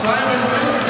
Simon Benson.